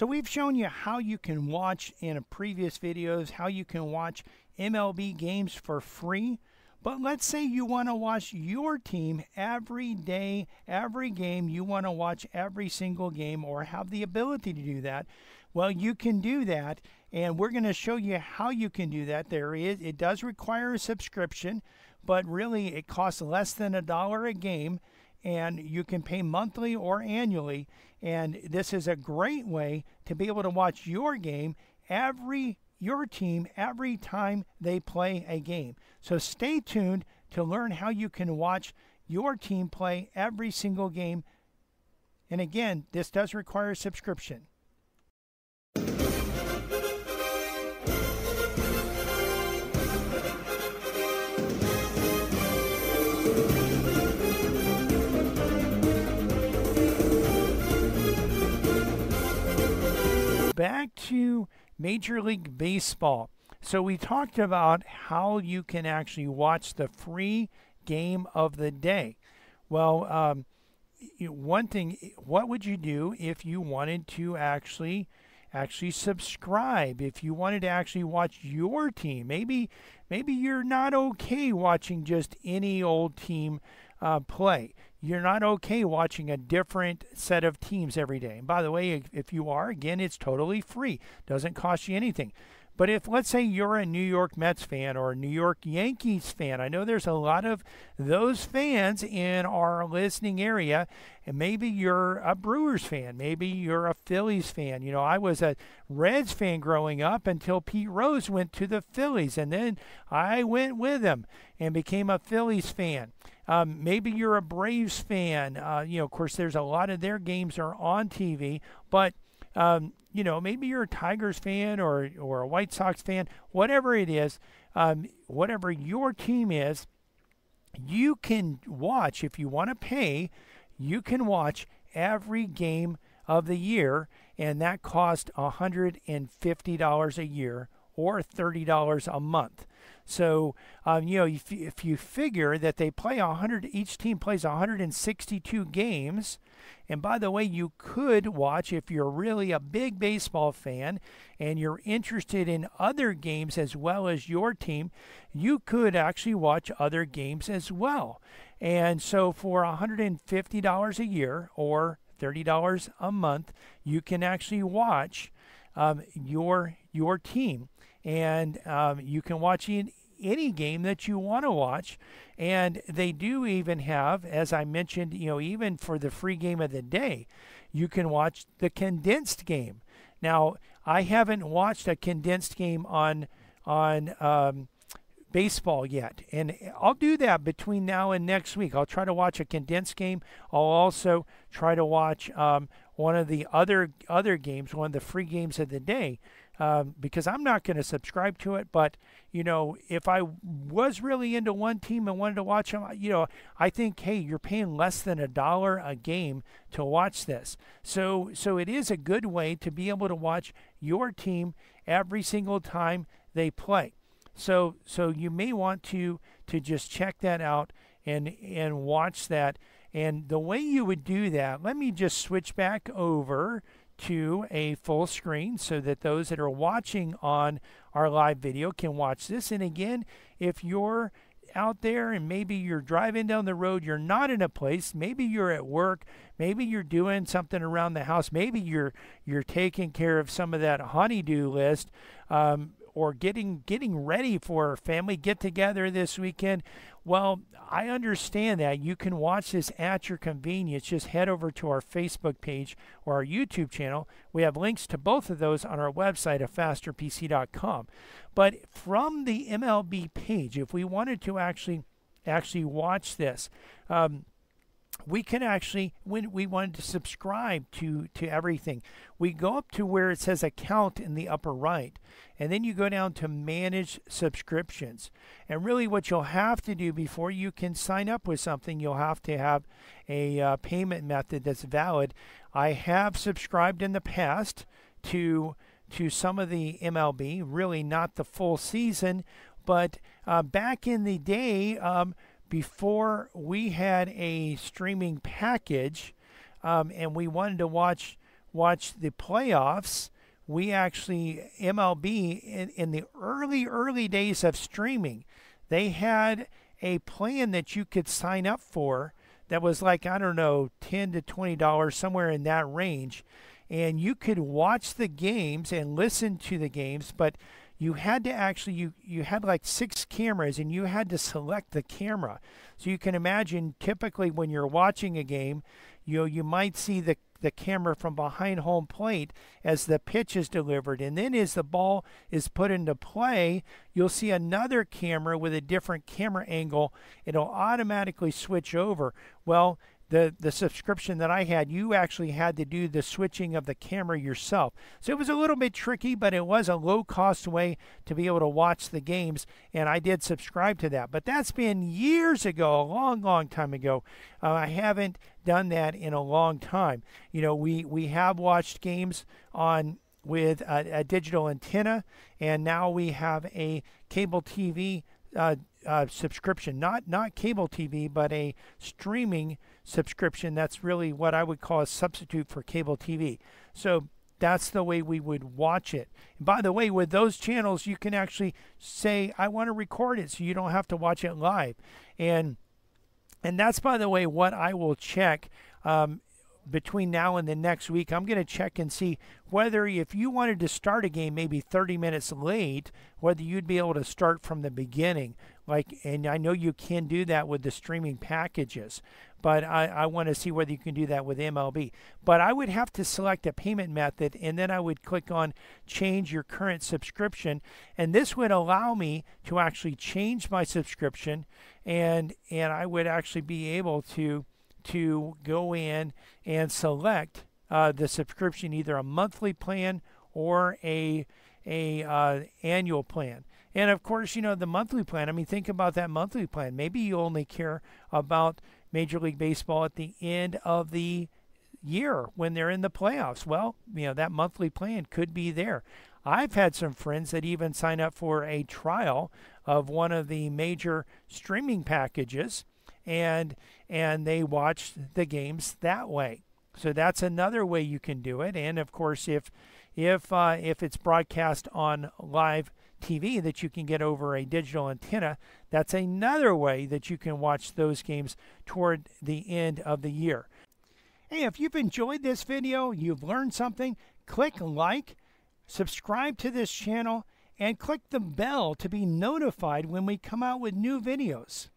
So we've shown you how you can watch in previous videos, how you can watch MLB games for free. But let's say you want to watch your team every day, every game. You want to watch every single game or have the ability to do that. Well, you can do that, and we're going to show you how you can do that. There is it does require a subscription, but really it costs less than a dollar a game, and you can pay monthly or annually. And this is a great way to be able to watch your game every your team every time they play a game. So stay tuned to learn how you can watch your team play every single game. And again, this does require a subscription. Back to Major League Baseball. So we talked about how you can actually watch the free game of the day. Well, um, one thing, what would you do if you wanted to actually actually subscribe? If you wanted to actually watch your team, maybe maybe you're not okay watching just any old team uh, play. You're not okay watching a different set of teams every day. And by the way, if you are, again, it's totally free, doesn't cost you anything. But if, let's say, you're a New York Mets fan or a New York Yankees fan, I know there's a lot of those fans in our listening area, and maybe you're a Brewers fan, maybe you're a Phillies fan. You know, I was a Reds fan growing up until Pete Rose went to the Phillies, and then I went with him and became a Phillies fan. Um, maybe you're a Braves fan. Uh, you know, of course, there's a lot of their games are on TV, but um, you know, maybe you're a Tigers fan or or a White Sox fan, whatever it is, um, whatever your team is, you can watch if you want to pay. You can watch every game of the year, and that costs $150 a year or $30 a month. So, um, you know, if, if you figure that they play 100, each team plays 162 games, and by the way, you could watch if you're really a big baseball fan and you're interested in other games as well as your team, you could actually watch other games as well. And so for $150 a year or $30 a month, you can actually watch um, your your team, and um, you can watch in any game that you want to watch. And they do even have, as I mentioned, you know, even for the free game of the day, you can watch the condensed game. Now, I haven't watched a condensed game on on um, baseball yet, and I'll do that between now and next week. I'll try to watch a condensed game. I'll also try to watch um, one of the other other games, one of the free games of the day um, because I'm not going to subscribe to it. But you know, if I was really into one team and wanted to watch them, you know, I think hey, you're paying less than a dollar a game to watch this. So so it is a good way to be able to watch your team every single time they play. So so you may want to to just check that out and and watch that. And the way you would do that, let me just switch back over to a full screen so that those that are watching on our live video can watch this. And again, if you're out there and maybe you're driving down the road, you're not in a place, maybe you're at work, maybe you're doing something around the house, maybe you're you're taking care of some of that honeydew list. Um, or getting getting ready for a family get together this weekend well, I understand that. You can watch this at your convenience. Just head over to our Facebook page or our YouTube channel. We have links to both of those on our website at fasterpc.com. But from the MLB page, if we wanted to actually actually watch this, um, we can actually when we wanted to subscribe to to everything we go up to where it says account in the upper right and then you go down to manage subscriptions. And really what you'll have to do before you can sign up with something you'll have to have a uh, payment method that's valid. I have subscribed in the past to to some of the mlb really not the full season but uh, back in the day um, before we had a streaming package um, and we wanted to watch watch the playoffs. We actually, MLB, in, in the early, early days of streaming, they had a plan that you could sign up for that was like, I don't know, 10 to $20, somewhere in that range. And you could watch the games and listen to the games, but you had to actually you you had like six cameras and you had to select the camera so you can imagine typically when you're watching a game you know, you might see the the camera from behind home plate as the pitch is delivered. And then as the ball is put into play, you'll see another camera with a different camera angle. It'll automatically switch over. Well, the the subscription that I had, you actually had to do the switching of the camera yourself. So it was a little bit tricky, but it was a low cost way to be able to watch the games, and I did subscribe to that. But that's been years ago, a long, long time ago. Uh, I haven't done that in a long time. You know, we we have watched games on with a, a digital antenna, and now we have a cable TV uh, uh, subscription, not not cable TV, but a streaming subscription. That's really what I would call a substitute for cable TV. So that's the way we would watch it. And by the way, with those channels, you can actually say, "I want to record it," so you don't have to watch it live. And and that's by the way what I will check. Um, between now and the next week, I'm going to check and see whether if you wanted to start a game maybe 30 minutes late, whether you'd be able to start from the beginning. Like, and I know you can do that with the streaming packages, but I, I want to see whether you can do that with MLB. But I would have to select a payment method, and then I would click on change your current subscription, and this would allow me to actually change my subscription, and and I would actually be able to to go in and select uh, the subscription, either a monthly plan or a a uh, annual plan. And of course, you know the monthly plan. I mean, think about that monthly plan. Maybe you only care about Major League Baseball at the end of the year when they're in the playoffs. Well, you know that monthly plan could be there. I've had some friends that even sign up for a trial of one of the major streaming packages and and they watch the games that way. So that's another way you can do it. And of course, if if uh, if it's broadcast on live TV that you can get over a digital antenna, that's another way that you can watch those games toward the end of the year. Hey, if you've enjoyed this video, you've learned something, click like, subscribe to this channel, and click the bell to be notified when we come out with new videos.